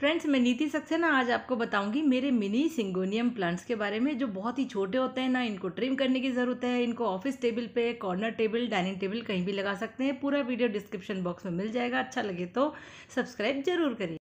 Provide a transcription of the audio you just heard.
Friends मैं नीति सक्सेना आज आपको बताऊँगी मेरे मिनी सिंगोनियम प्लांट्स के बारे में, जो बहुत ही छोटे होते हैं, ना इनको ट्रिम करने की ज़रूरत है, इनको ऑफ़िस टेबल पे कॉर्नर टेबल डाइनिंग टेबल कहीं भी लगा सकते हैं। पूरा वीडियो डिस्क्रिप्शन बॉक्स में मिल जाएगा अच्छा लगे तो सब्सक्राइब ज़रूर करिए।